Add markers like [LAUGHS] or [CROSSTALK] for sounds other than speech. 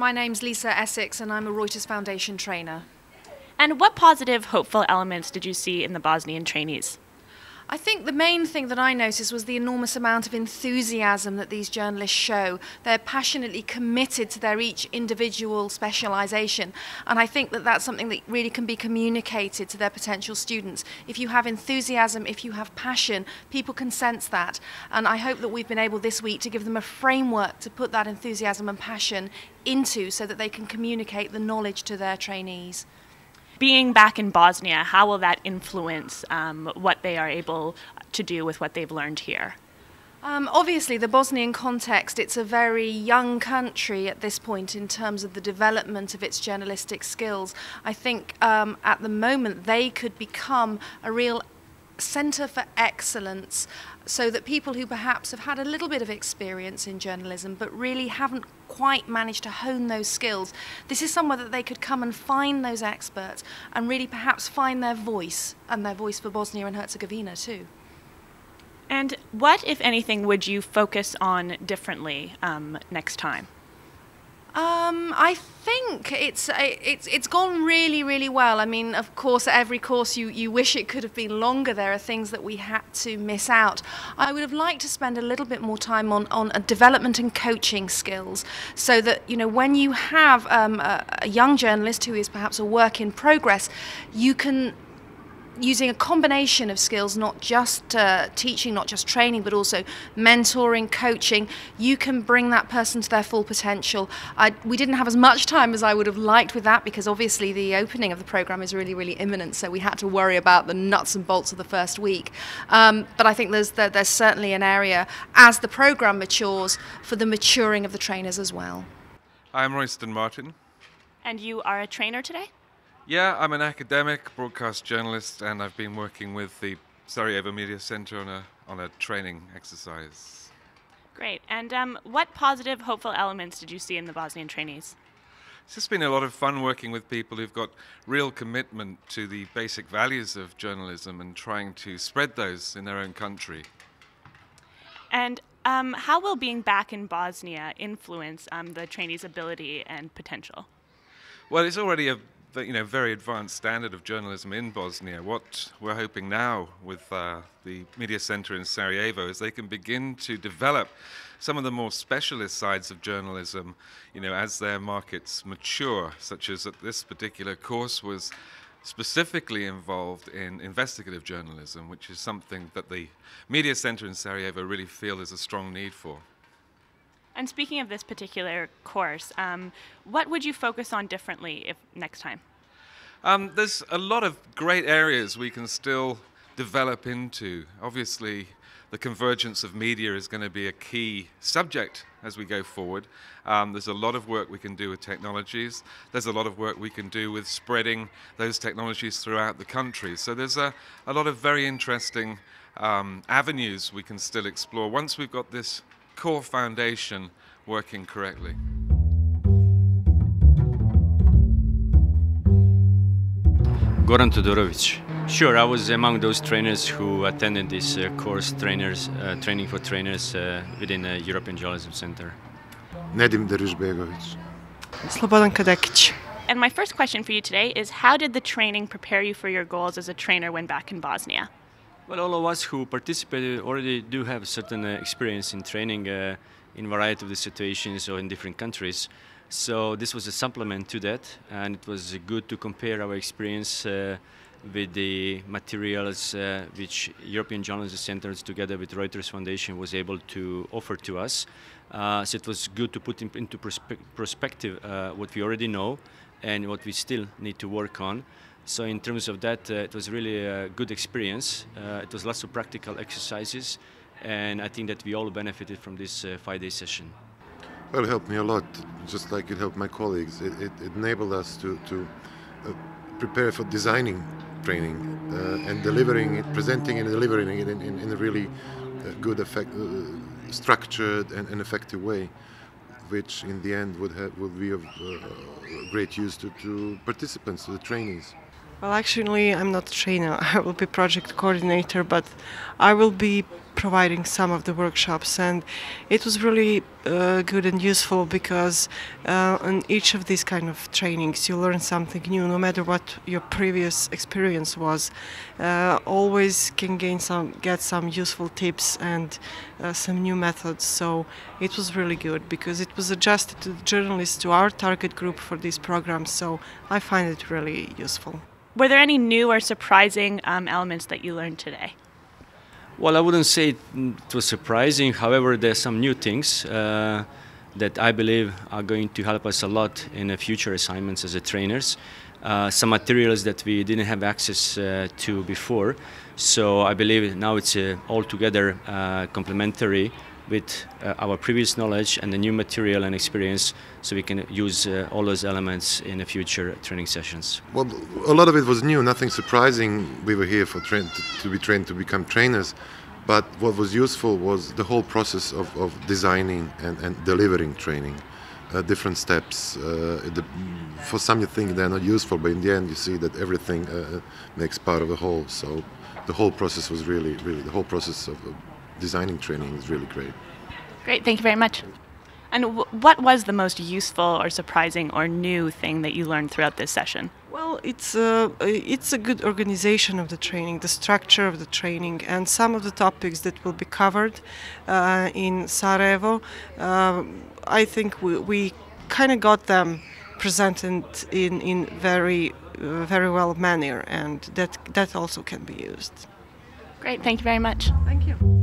My name's Lisa Essex, and I'm a Reuters Foundation trainer. And what positive, hopeful elements did you see in the Bosnian trainees? I think the main thing that I noticed was the enormous amount of enthusiasm that these journalists show. They're passionately committed to their each individual specialisation, and I think that that's something that really can be communicated to their potential students. If you have enthusiasm, if you have passion, people can sense that, and I hope that we've been able this week to give them a framework to put that enthusiasm and passion into so that they can communicate the knowledge to their trainees being back in Bosnia, how will that influence um, what they are able to do with what they've learned here? Um, obviously, the Bosnian context, it's a very young country at this point in terms of the development of its journalistic skills. I think um, at the moment they could become a real centre for excellence so that people who perhaps have had a little bit of experience in journalism but really haven't quite managed to hone those skills, this is somewhere that they could come and find those experts and really perhaps find their voice and their voice for Bosnia and Herzegovina too. And what, if anything, would you focus on differently um, next time? Um, I think it's it's it's gone really really well. I mean, of course, every course you you wish it could have been longer. There are things that we had to miss out. I would have liked to spend a little bit more time on on development and coaching skills, so that you know when you have um, a, a young journalist who is perhaps a work in progress, you can using a combination of skills, not just uh, teaching, not just training, but also mentoring, coaching, you can bring that person to their full potential. I, we didn't have as much time as I would have liked with that because obviously the opening of the program is really, really imminent, so we had to worry about the nuts and bolts of the first week. Um, but I think there's, there, there's certainly an area as the program matures for the maturing of the trainers as well. I'm Royston Martin. And you are a trainer today? Yeah, I'm an academic broadcast journalist, and I've been working with the Sarajevo Media Center on a on a training exercise. Great. And um, what positive, hopeful elements did you see in the Bosnian trainees? It's just been a lot of fun working with people who've got real commitment to the basic values of journalism and trying to spread those in their own country. And um, how will being back in Bosnia influence um, the trainees' ability and potential? Well, it's already a you know, very advanced standard of journalism in Bosnia. What we're hoping now with uh, the media center in Sarajevo is they can begin to develop some of the more specialist sides of journalism, you know, as their markets mature, such as that this particular course was specifically involved in investigative journalism, which is something that the media center in Sarajevo really feel there's a strong need for. And speaking of this particular course, um, what would you focus on differently if next time? Um, there's a lot of great areas we can still develop into. Obviously, the convergence of media is going to be a key subject as we go forward. Um, there's a lot of work we can do with technologies. There's a lot of work we can do with spreading those technologies throughout the country. So there's a, a lot of very interesting um, avenues we can still explore once we've got this core foundation working correctly. Goran Todorovic. Sure, I was among those trainers who attended this uh, course, trainers uh, training for trainers uh, within the European Journalism Center. Nedim Dervisbegovic. Slobodan Kadekic. And my first question for you today is how did the training prepare you for your goals as a trainer when back in Bosnia? Well, all of us who participated already do have certain uh, experience in training uh, in variety of the situations or in different countries. So this was a supplement to that, and it was good to compare our experience uh, with the materials uh, which European Journalism Centers together with Reuters Foundation was able to offer to us. Uh, so it was good to put in, into perspe perspective uh, what we already know and what we still need to work on. So in terms of that, uh, it was really a good experience. Uh, it was lots of practical exercises, and I think that we all benefited from this uh, five-day session. Well, it helped me a lot, just like it helped my colleagues. It, it, it enabled us to, to uh, prepare for designing training uh, and delivering it, presenting and delivering it in, in, in a really uh, good, effect, structured and, and effective way which in the end would have would be of uh, great use to, to participants, to the trainees. Well, actually, I'm not a trainer. [LAUGHS] I will be project coordinator, but I will be providing some of the workshops, and it was really uh, good and useful because uh, in each of these kind of trainings you learn something new, no matter what your previous experience was. Uh, always can gain some, get some useful tips and uh, some new methods. So it was really good because it was adjusted to the journalists to our target group for this program. So I find it really useful. Were there any new or surprising um, elements that you learned today? Well, I wouldn't say it was surprising. However, there are some new things uh, that I believe are going to help us a lot in the future assignments as a trainers. Uh, some materials that we didn't have access uh, to before. So I believe now it's uh, altogether uh, complementary with uh, our previous knowledge and the new material and experience so we can use all those elements in the future training sessions. Well, a lot of it was new, nothing surprising. We were here for to, to be trained to become trainers. But what was useful was the whole process of, of designing and, and delivering training. Uh, different steps. Uh, the, for some, you think they're not useful, but in the end, you see that everything uh, makes part of the whole. So, the whole process was really, really the whole process of designing training is really great. Great, thank you very much. And w- what was the most useful or surprising or new thing that you learned throughout this session? Well, it's a, it's a good organization of the training, the structure of the training, and some of the topics that will be covered uh, in Sarajevo. Uh, I think we, we kind of got them presented in, in very, uh, very well manner, and that, that also can be used. Great, thank you very much. Thank you.